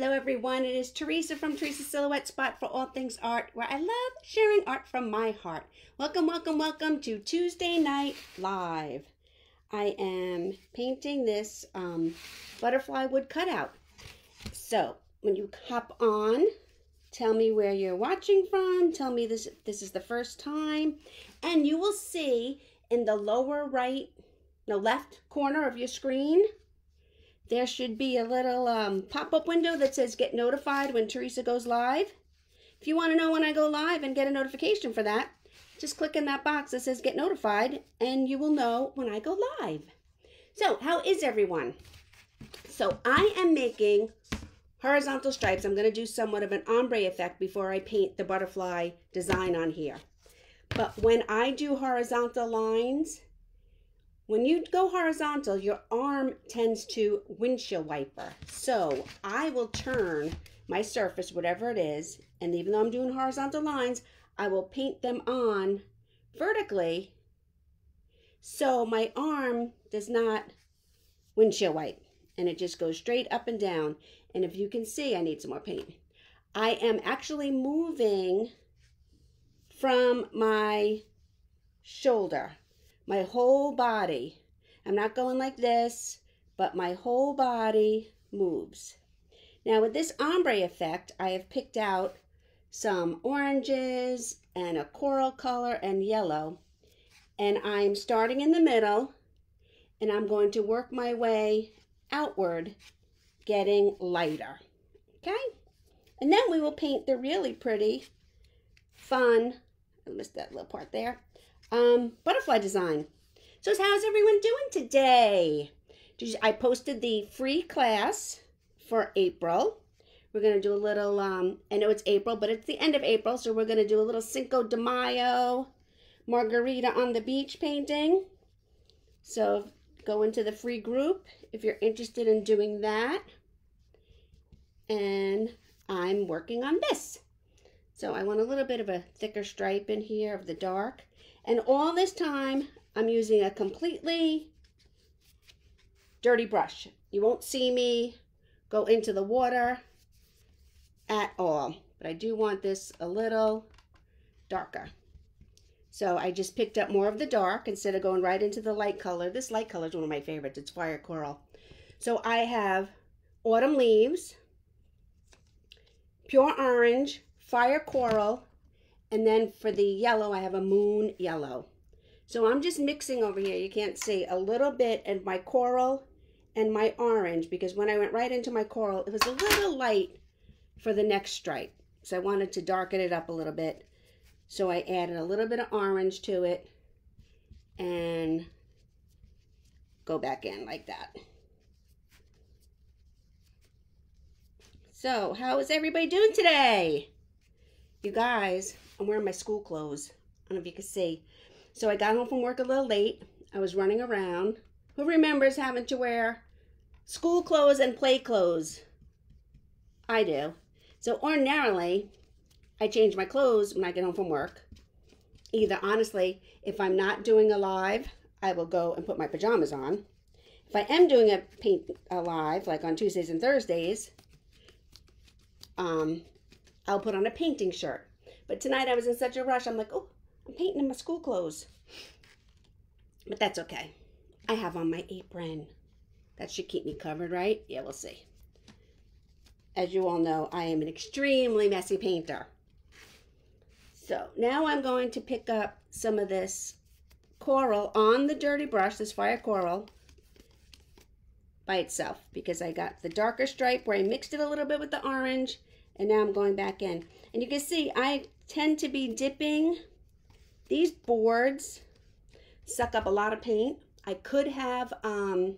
Hello everyone, it is Teresa from Teresa Silhouette Spot for all things art, where I love sharing art from my heart. Welcome, welcome, welcome to Tuesday Night Live. I am painting this um, butterfly wood cutout. So, when you hop on, tell me where you're watching from, tell me this, this is the first time, and you will see in the lower right, no, left corner of your screen, there should be a little um, pop-up window that says get notified when Teresa goes live. If you want to know when I go live and get a notification for that, just click in that box that says get notified and you will know when I go live. So how is everyone? So I am making horizontal stripes. I'm going to do somewhat of an ombre effect before I paint the butterfly design on here. But when I do horizontal lines, when you go horizontal, your arm tends to windshield wiper. So I will turn my surface, whatever it is, and even though I'm doing horizontal lines, I will paint them on vertically so my arm does not windshield wipe and it just goes straight up and down. And if you can see, I need some more paint. I am actually moving from my shoulder my whole body. I'm not going like this, but my whole body moves. Now with this ombre effect, I have picked out some oranges and a coral color and yellow. And I'm starting in the middle and I'm going to work my way outward, getting lighter. Okay? And then we will paint the really pretty, fun, I missed that little part there, um, butterfly design. So how's everyone doing today? I posted the free class for April. We're going to do a little, um, I know it's April, but it's the end of April, so we're going to do a little Cinco de Mayo margarita on the beach painting. So go into the free group if you're interested in doing that. And I'm working on this. So I want a little bit of a thicker stripe in here of the dark. And all this time, I'm using a completely dirty brush. You won't see me go into the water at all. But I do want this a little darker. So I just picked up more of the dark instead of going right into the light color. This light color is one of my favorites. It's fire coral. So I have autumn leaves, pure orange, fire coral, and then for the yellow, I have a moon yellow. So I'm just mixing over here, you can't see, a little bit of my coral and my orange because when I went right into my coral, it was a little light for the next stripe. So I wanted to darken it up a little bit. So I added a little bit of orange to it and go back in like that. So, how is everybody doing today? You guys, I'm wearing my school clothes. I don't know if you can see. So I got home from work a little late. I was running around. Who remembers having to wear school clothes and play clothes? I do. So ordinarily, I change my clothes when I get home from work. Either, honestly, if I'm not doing a live, I will go and put my pajamas on. If I am doing a paint a live, like on Tuesdays and Thursdays, um, I'll put on a painting shirt. But tonight I was in such a rush, I'm like, oh, I'm painting in my school clothes. But that's okay. I have on my apron. That should keep me covered, right? Yeah, we'll see. As you all know, I am an extremely messy painter. So now I'm going to pick up some of this coral on the dirty brush, this fire coral, by itself because I got the darker stripe where I mixed it a little bit with the orange and now I'm going back in. And you can see I tend to be dipping these boards suck up a lot of paint. I could have um,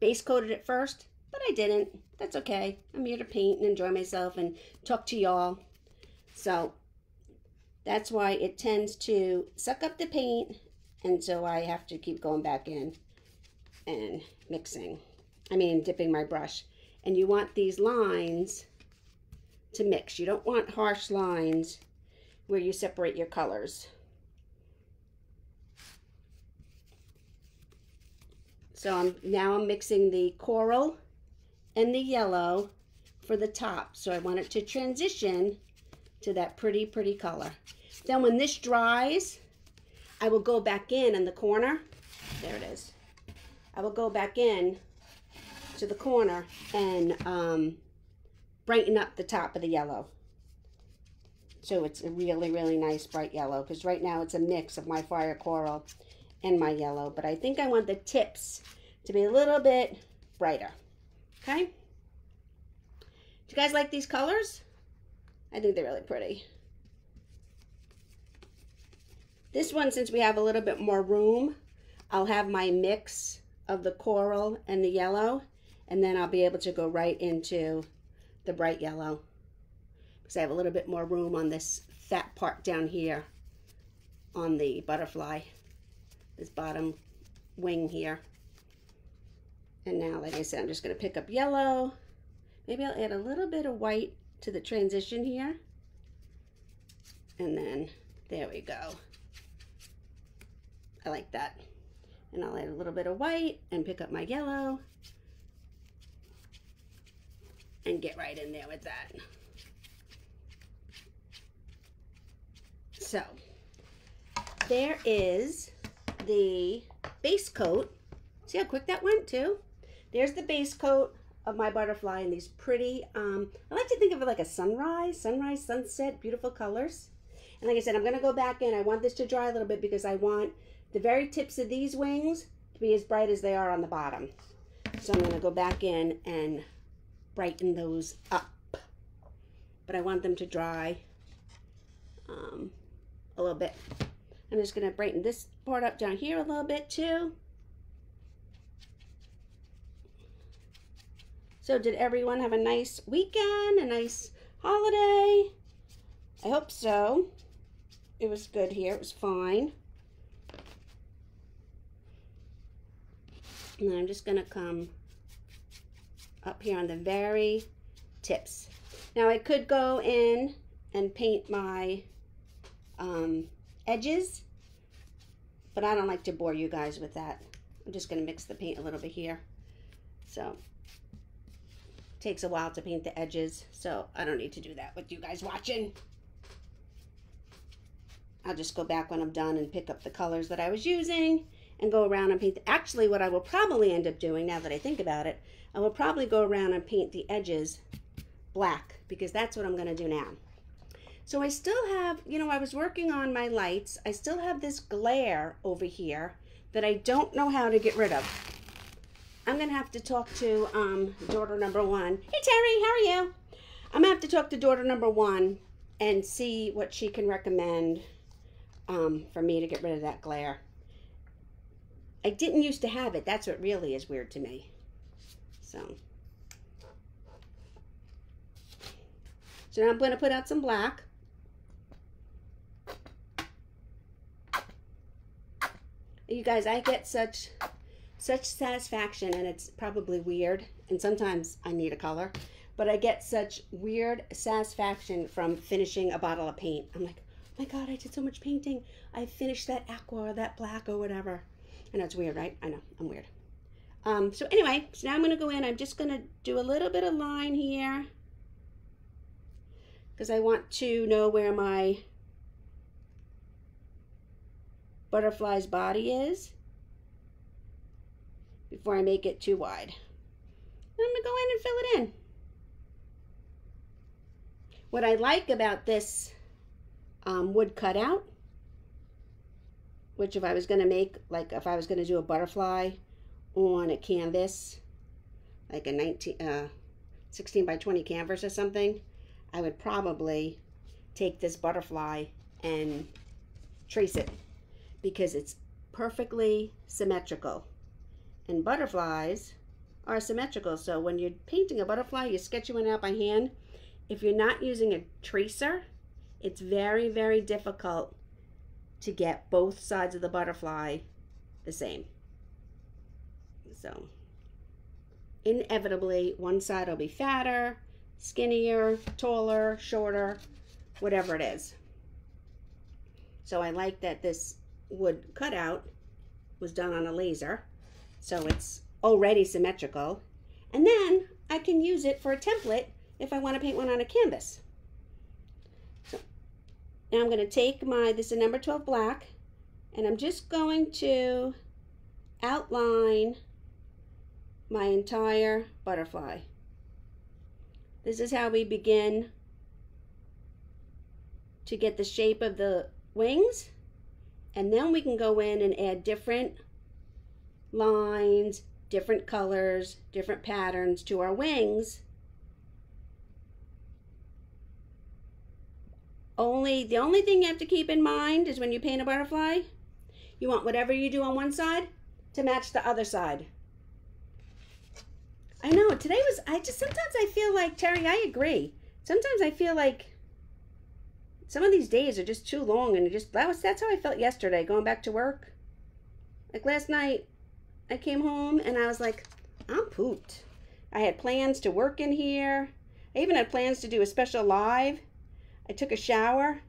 base coated it first, but I didn't. That's okay. I'm here to paint and enjoy myself and talk to y'all. So that's why it tends to suck up the paint and so I have to keep going back in and mixing. I mean dipping my brush. And you want these lines to mix. You don't want harsh lines where you separate your colors. So I'm now I'm mixing the coral and the yellow for the top. So I want it to transition to that pretty, pretty color. Then when this dries, I will go back in in the corner. There it is. I will go back in to the corner and um, brighten up the top of the yellow. So it's a really, really nice bright yellow because right now it's a mix of my fire coral and my yellow. But I think I want the tips to be a little bit brighter. Okay? Do you guys like these colors? I think they're really pretty. This one, since we have a little bit more room, I'll have my mix of the coral and the yellow, and then I'll be able to go right into the bright yellow because I have a little bit more room on this fat part down here on the butterfly, this bottom wing here. And now, like I said, I'm just going to pick up yellow. Maybe I'll add a little bit of white to the transition here. And then, there we go. I like that. And I'll add a little bit of white and pick up my yellow. And get right in there with that. So, there is the base coat. See how quick that went too? There's the base coat of my butterfly in these pretty, um, I like to think of it like a sunrise, sunrise, sunset, beautiful colors. And like I said, I'm going to go back in. I want this to dry a little bit because I want the very tips of these wings to be as bright as they are on the bottom. So I'm going to go back in and brighten those up. But I want them to dry um, a little bit. I'm just going to brighten this part up down here a little bit too. So did everyone have a nice weekend, a nice holiday? I hope so. It was good here. It was fine. And I'm just going to come up here on the very tips. Now I could go in and paint my um, edges, but I don't like to bore you guys with that. I'm just going to mix the paint a little bit here. So takes a while to paint the edges, so I don't need to do that with you guys watching. I'll just go back when I'm done and pick up the colors that I was using and go around and paint. Actually, what I will probably end up doing, now that I think about it, I will probably go around and paint the edges black because that's what I'm going to do now. So I still have, you know, I was working on my lights. I still have this glare over here that I don't know how to get rid of. I'm going to have to talk to um, daughter number one. Hey, Terry, how are you? I'm going to have to talk to daughter number one and see what she can recommend um, for me to get rid of that glare. I didn't used to have it. That's what really is weird to me. So, so now I'm going to put out some black. You guys, I get such such satisfaction, and it's probably weird, and sometimes I need a color, but I get such weird satisfaction from finishing a bottle of paint. I'm like, oh my God, I did so much painting. I finished that aqua or that black or whatever. I know it's weird, right? I know, I'm weird. Um, so anyway, so now I'm going to go in. I'm just going to do a little bit of line here because I want to know where my butterfly's body is before I make it too wide. I'm going to go in and fill it in. What I like about this um, wood cutout, which if I was going to make, like if I was going to do a butterfly on a canvas, like a 19, uh, 16 by 20 canvas or something, I would probably take this butterfly and trace it because it's perfectly symmetrical and butterflies are symmetrical. So when you're painting a butterfly, you're sketching one out by hand. If you're not using a tracer, it's very, very difficult to get both sides of the butterfly the same. So inevitably, one side will be fatter, skinnier, taller, shorter, whatever it is. So I like that this wood cutout was done on a laser so it's already symmetrical. And then I can use it for a template if I want to paint one on a canvas. So now I'm going to take my, this is number 12 black, and I'm just going to outline my entire butterfly. This is how we begin to get the shape of the wings. And then we can go in and add different lines, different colors, different patterns to our wings. Only the only thing you have to keep in mind is when you paint a butterfly, you want whatever you do on one side to match the other side. I know today was I just sometimes I feel like Terry, I agree. Sometimes I feel like some of these days are just too long and just that was that's how I felt yesterday going back to work. Like last night I came home and I was like, I'm pooped. I had plans to work in here. I even had plans to do a special live. I took a shower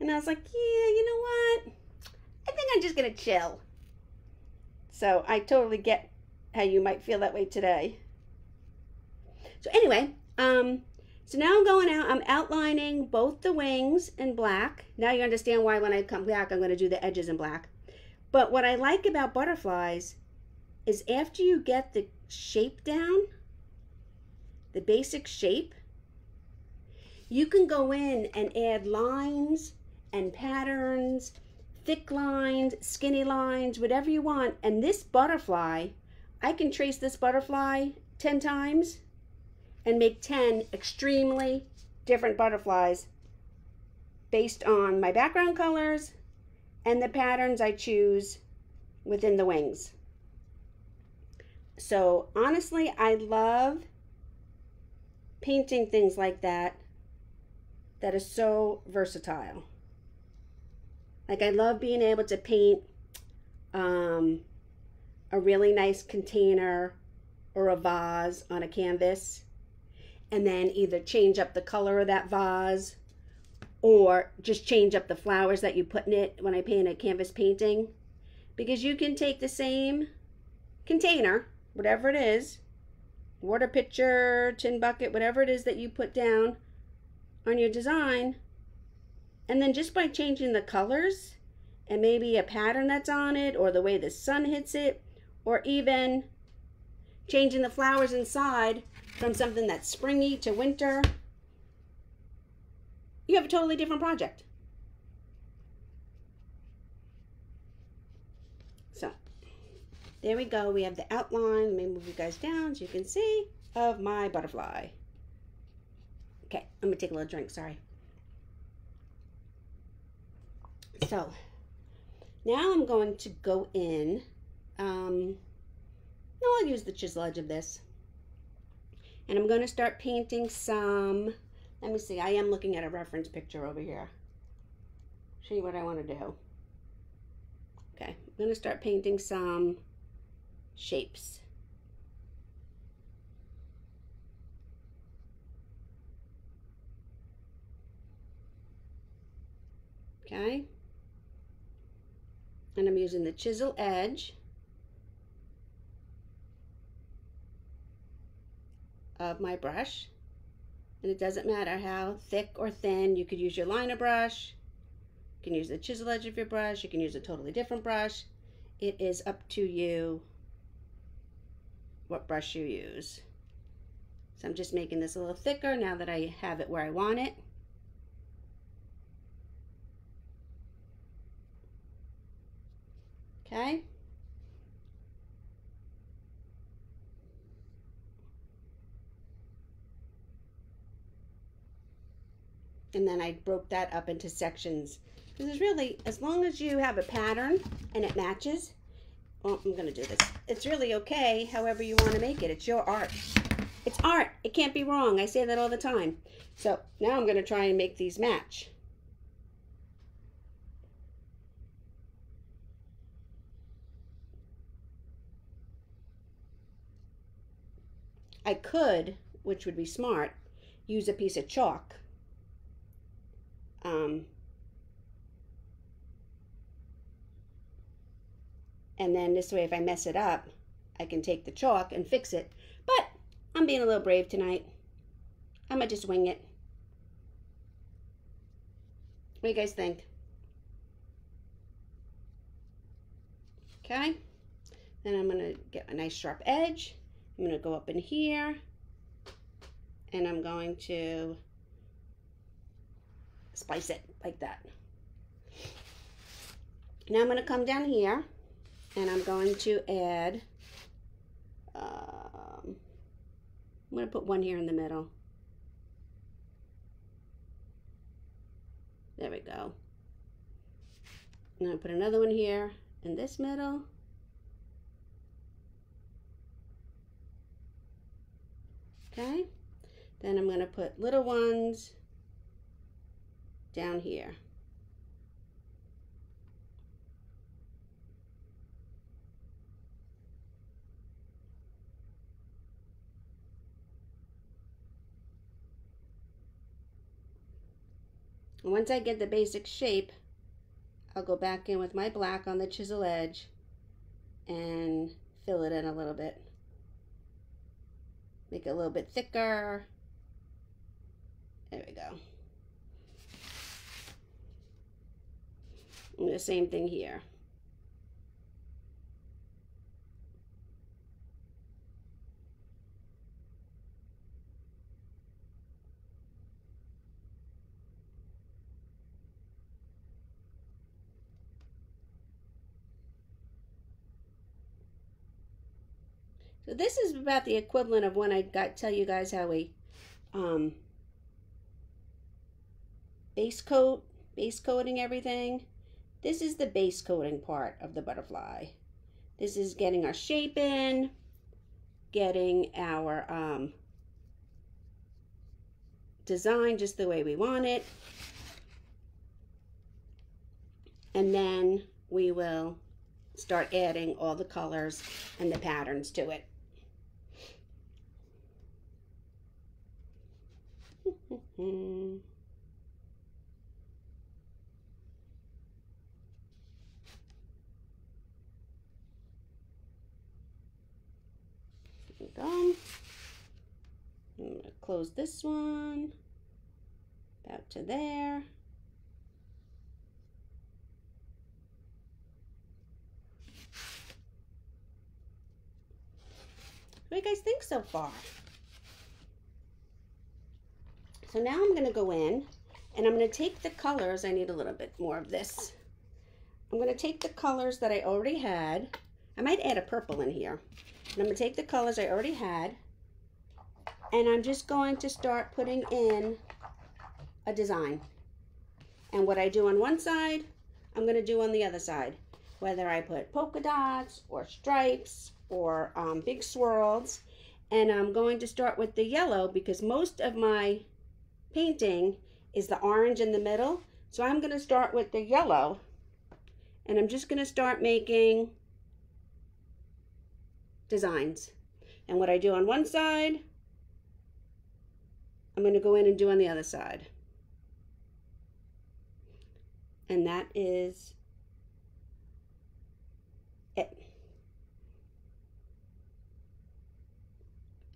and I was like, yeah, you know what? I think I'm just to chill. So I totally get how you might feel that way today. So anyway, um, so now I'm going out, I'm outlining both the wings in black. Now you understand why when I come back, I'm going to do the edges in black. But what I like about butterflies is after you get the shape down, the basic shape, you can go in and add lines and patterns, thick lines, skinny lines, whatever you want. And this butterfly, I can trace this butterfly 10 times and make 10 extremely different butterflies based on my background colors and the patterns I choose within the wings. So honestly, I love painting things like that that is so versatile. Like I love being able to paint um, a really nice container or a vase on a canvas and then either change up the color of that vase or just change up the flowers that you put in it when I paint a canvas painting. Because you can take the same container, whatever it is, water pitcher, tin bucket, whatever it is that you put down on your design, and then just by changing the colors and maybe a pattern that's on it or the way the sun hits it, or even changing the flowers inside from something that's springy to winter, you have a totally different project. So, there we go. We have the outline. Let me move you guys down so you can see of my butterfly. Okay, I'm going to take a little drink. Sorry. So, now I'm going to go in. Um, no, I'll use the chisel edge of this. And I'm going to start painting some, let me see, I am looking at a reference picture over here. Show you what I want to do. Okay, I'm going to start painting some shapes. Okay, and I'm using the chisel edge of my brush. And it doesn't matter how thick or thin, you could use your liner brush, you can use the chisel edge of your brush, you can use a totally different brush. It is up to you what brush you use. So I'm just making this a little thicker now that I have it where I want it. Okay. And then I broke that up into sections. Because really, as long as you have a pattern and it matches, well, I'm going to do this. It's really okay however you want to make it. It's your art. It's art. It can't be wrong. I say that all the time. So now I'm going to try and make these match. I could, which would be smart, use a piece of chalk um, and then this way, if I mess it up, I can take the chalk and fix it. But I'm being a little brave tonight. I'm going to just wing it. What do you guys think? Okay. Then I'm going to get a nice sharp edge. I'm going to go up in here. And I'm going to splice it like that. Now I'm going to come down here and I'm going to add, um, I'm going to put one here in the middle. There we go. I'm going to put another one here in this middle. Okay. Then I'm going to put little ones down here. once I get the basic shape, I'll go back in with my black on the chisel edge and fill it in a little bit. Make it a little bit thicker. There we go. And the same thing here. So this is about the equivalent of when I got tell you guys how we um, base coat, base coating everything. This is the base coating part of the butterfly. This is getting our shape in, getting our um, design just the way we want it. And then we will start adding all the colors and the patterns to it. there I'm going to close this one about to there. What do you guys think so far? So now I'm going to go in and I'm going to take the colors. I need a little bit more of this. I'm going to take the colors that I already had. I might add a purple in here. And I'm going to take the colors I already had and I'm just going to start putting in a design. And what I do on one side, I'm going to do on the other side. Whether I put polka dots or stripes or um, big swirls. And I'm going to start with the yellow because most of my painting is the orange in the middle. So I'm going to start with the yellow and I'm just going to start making designs. And what I do on one side, I'm going to go in and do on the other side. And that is it.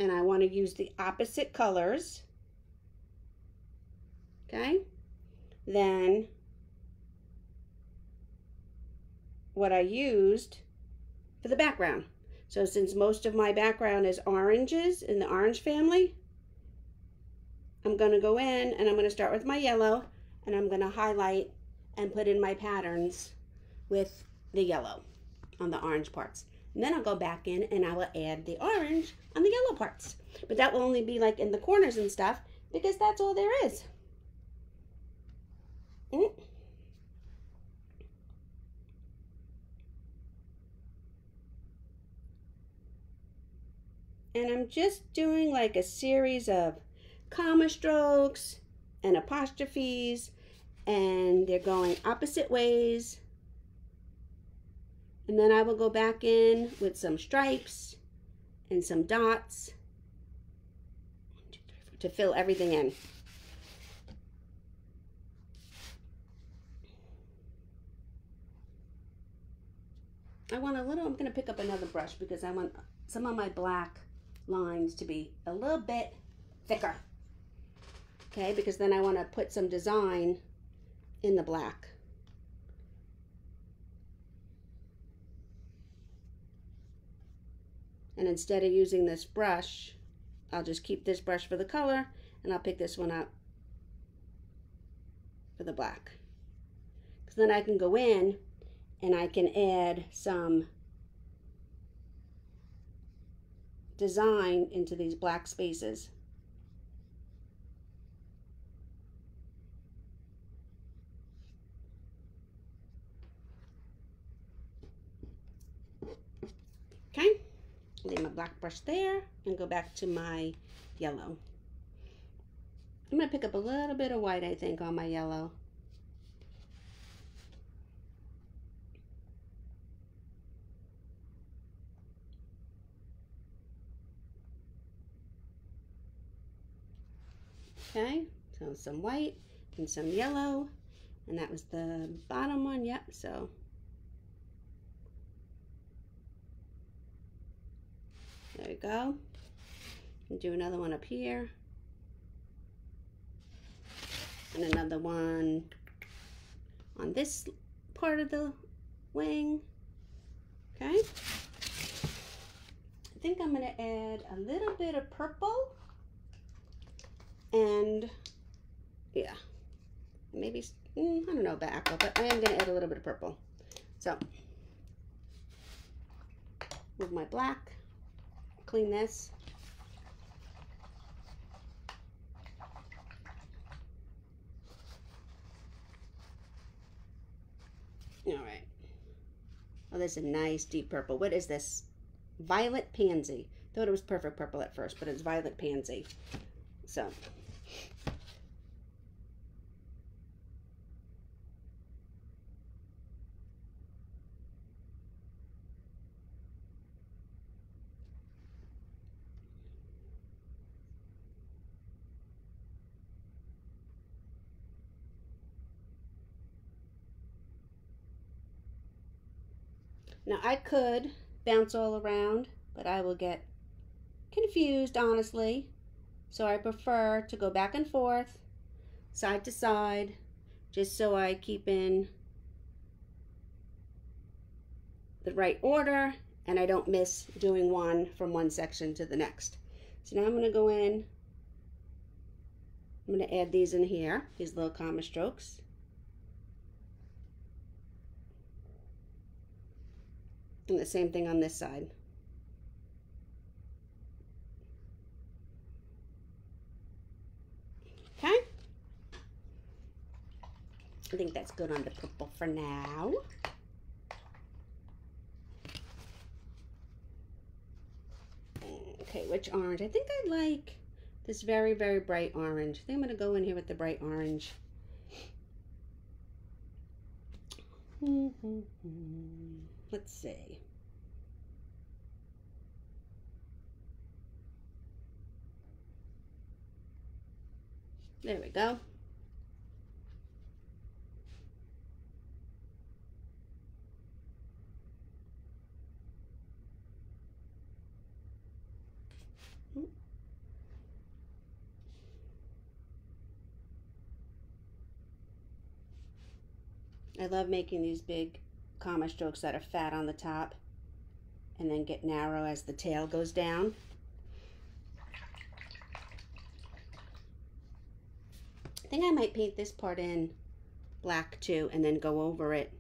And I want to use the opposite colors okay? Then what I used for the background. So since most of my background is oranges in the orange family, I'm going to go in and I'm going to start with my yellow and I'm going to highlight and put in my patterns with the yellow on the orange parts. And then I'll go back in and I will add the orange on the yellow parts. But that will only be like in the corners and stuff because that's all there is. Mm. And I'm just doing like a series of comma strokes and apostrophes and they're going opposite ways. And then I will go back in with some stripes and some dots to fill everything in. I want a little, I'm going to pick up another brush because I want some of my black lines to be a little bit thicker. Okay, because then I want to put some design in the black. And instead of using this brush, I'll just keep this brush for the color and I'll pick this one up for the black. Because then I can go in and I can add some design into these black spaces. Okay leave my black brush there and go back to my yellow. I'm going to pick up a little bit of white, I think, on my yellow. Okay, so some white and some yellow, and that was the bottom one, yep, so There we go. And do another one up here. And another one on this part of the wing. Okay. I think I'm going to add a little bit of purple. And yeah, maybe, mm, I don't know about aqua, but I am going to add a little bit of purple. So, with my black clean this. All right. Oh, this is a nice deep purple. What is this? Violet Pansy. Thought it was perfect purple at first, but it's Violet Pansy. So, Now I could bounce all around, but I will get confused, honestly. So I prefer to go back and forth, side to side, just so I keep in the right order and I don't miss doing one from one section to the next. So now I'm going to go in, I'm going to add these in here, these little comma strokes. And the same thing on this side. Okay. I think that's good on the purple for now. Okay, which orange? I think I like this very, very bright orange. I think I'm going to go in here with the bright orange. Hmm, hmm, hmm. Let's see. There we go. I love making these big comma strokes that are fat on the top and then get narrow as the tail goes down. I think I might paint this part in black too and then go over it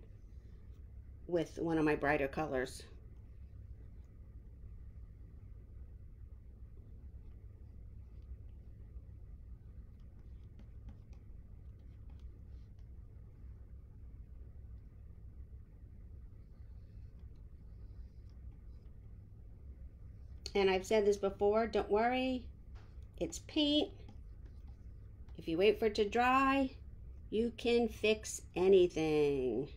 with one of my brighter colors. And I've said this before, don't worry, it's paint. If you wait for it to dry, you can fix anything.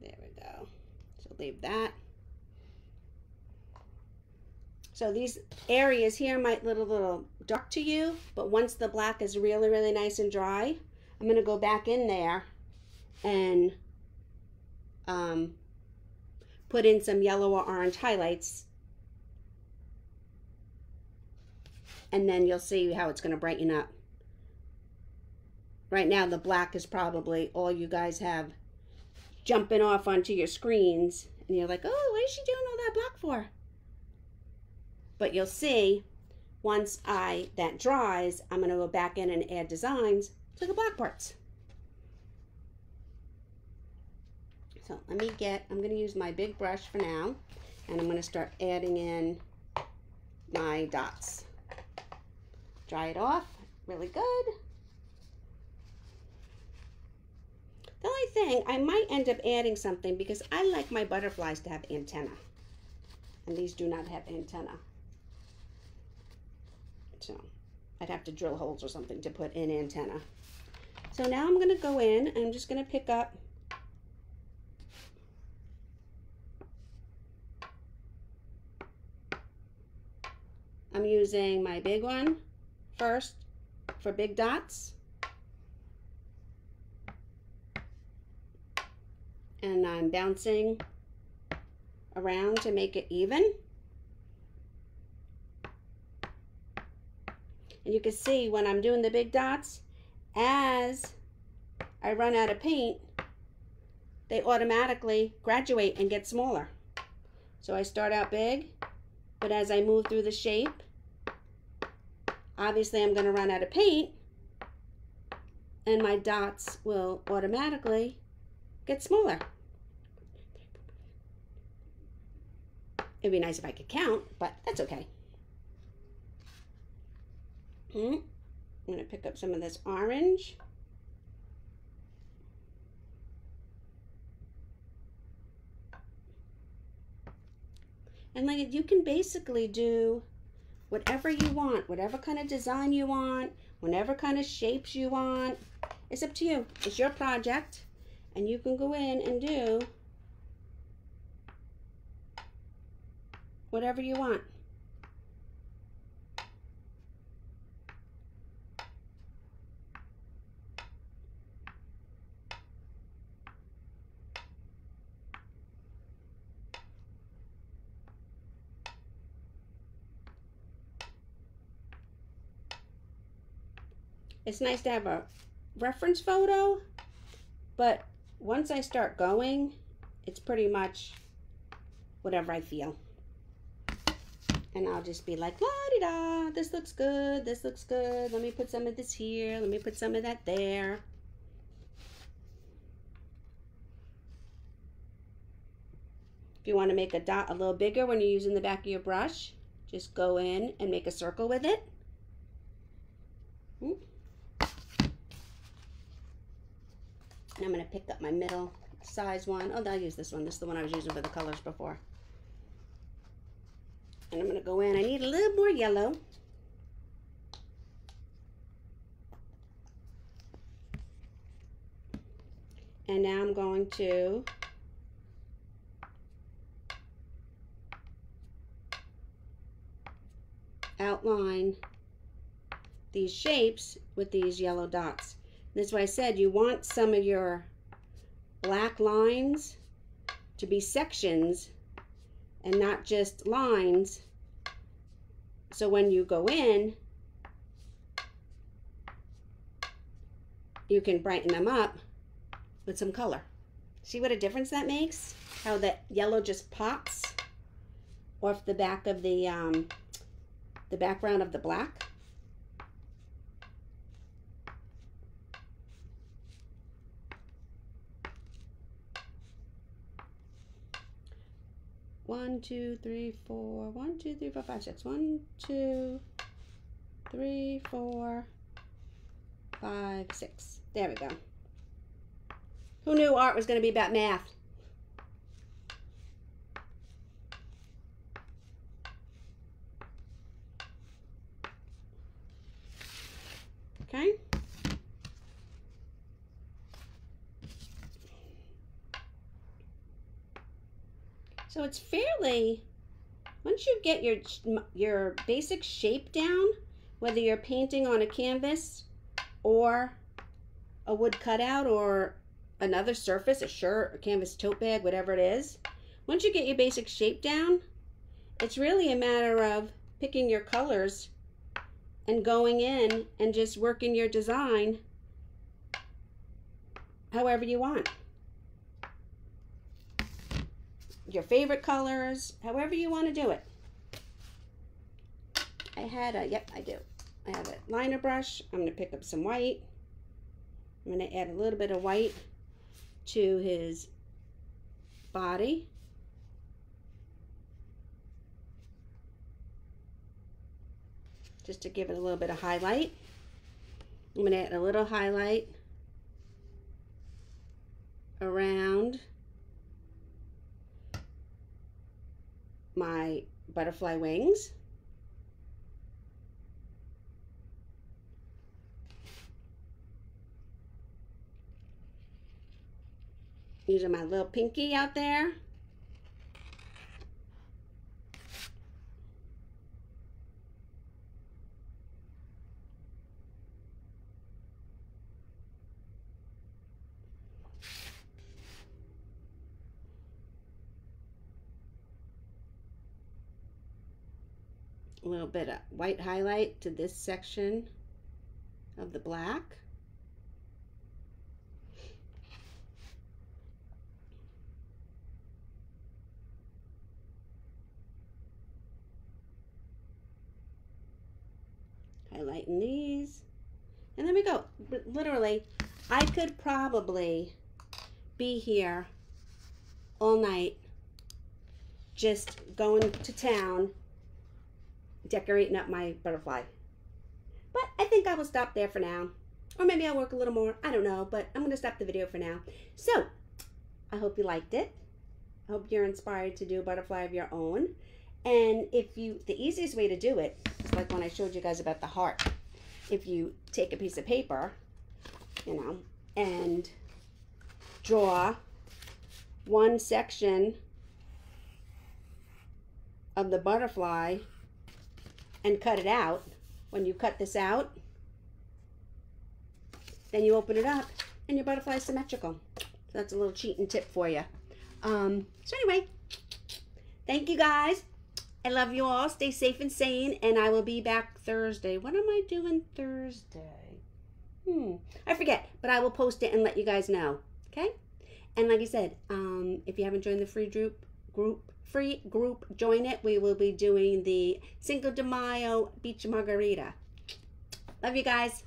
There we go. So leave that. So these areas here might look a little dark to you, but once the black is really, really nice and dry, I'm going to go back in there and um, put in some yellow or orange highlights. And then you'll see how it's going to brighten up. Right now, the black is probably all you guys have jumping off onto your screens. And you're like, oh, what is she doing all that black for? But you'll see once I that dries, I'm going to go back in and add designs to the black parts. So let me get, I'm going to use my big brush for now, and I'm going to start adding in my dots. Dry it off really good. The only thing, I might end up adding something because I like my butterflies to have antenna. And these do not have antenna. So I'd have to drill holes or something to put in antenna. So now I'm going to go in I'm just going to pick up I'm using my big one first for big dots. And I'm bouncing around to make it even. And you can see when I'm doing the big dots, as I run out of paint, they automatically graduate and get smaller. So I start out big, but as I move through the shape, obviously I'm going to run out of paint and my dots will automatically get smaller. It'd be nice if I could count, but that's okay. Hmm. I'm going to pick up some of this orange. And like you can basically do whatever you want, whatever kind of design you want, whatever kind of shapes you want. It's up to you. It's your project. And you can go in and do whatever you want. It's nice to have a reference photo, but once I start going, it's pretty much whatever I feel. And I'll just be like, la-di-da, this looks good, this looks good. Let me put some of this here, let me put some of that there. If you want to make a dot a little bigger when you're using the back of your brush, just go in and make a circle with it. And I'm going to pick up my middle size one. Oh, I'll use this one. This is the one I was using for the colors before. And I'm going to go in. I need a little more yellow. And now I'm going to outline these shapes with these yellow dots. That's why I said you want some of your black lines to be sections and not just lines. So when you go in, you can brighten them up with some color. See what a difference that makes? How that yellow just pops off the back of the, um, the background of the black. One, two, three, four. One, two, three, four, five, six. One, two, three, four, five, six. There we go. Who knew art was going to be about math? Okay. So it's fairly, once you get your, your basic shape down, whether you're painting on a canvas or a wood cutout or another surface, a shirt, a canvas tote bag, whatever it is, once you get your basic shape down, it's really a matter of picking your colors and going in and just working your design however you want. Your favorite colors, however you want to do it. I had a, yep, I do. I have a liner brush. I'm going to pick up some white. I'm going to add a little bit of white to his body. Just to give it a little bit of highlight. I'm going to add a little highlight around my butterfly wings. Using my little pinky out there. a little bit of white highlight to this section of the black. Highlighting these. And there we go. Literally, I could probably be here all night just going to town decorating up my butterfly. But I think I will stop there for now. Or maybe I'll work a little more. I don't know, but I'm going to stop the video for now. So, I hope you liked it. I hope you're inspired to do a butterfly of your own. And if you, the easiest way to do it is like when I showed you guys about the heart. If you take a piece of paper, you know, and draw one section of the butterfly and cut it out, when you cut this out, then you open it up and your butterfly is symmetrical. So that's a little cheating tip for you. Um, so anyway, thank you guys. I love you all. Stay safe and sane, and I will be back Thursday. What am I doing Thursday? Hmm, I forget, but I will post it and let you guys know. Okay? And like I said, um, if you haven't joined the free group, group free group, join it. We will be doing the Cinco de Mayo Beach Margarita. Love you guys.